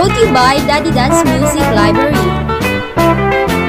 brought you by Daddy Dance Music Library.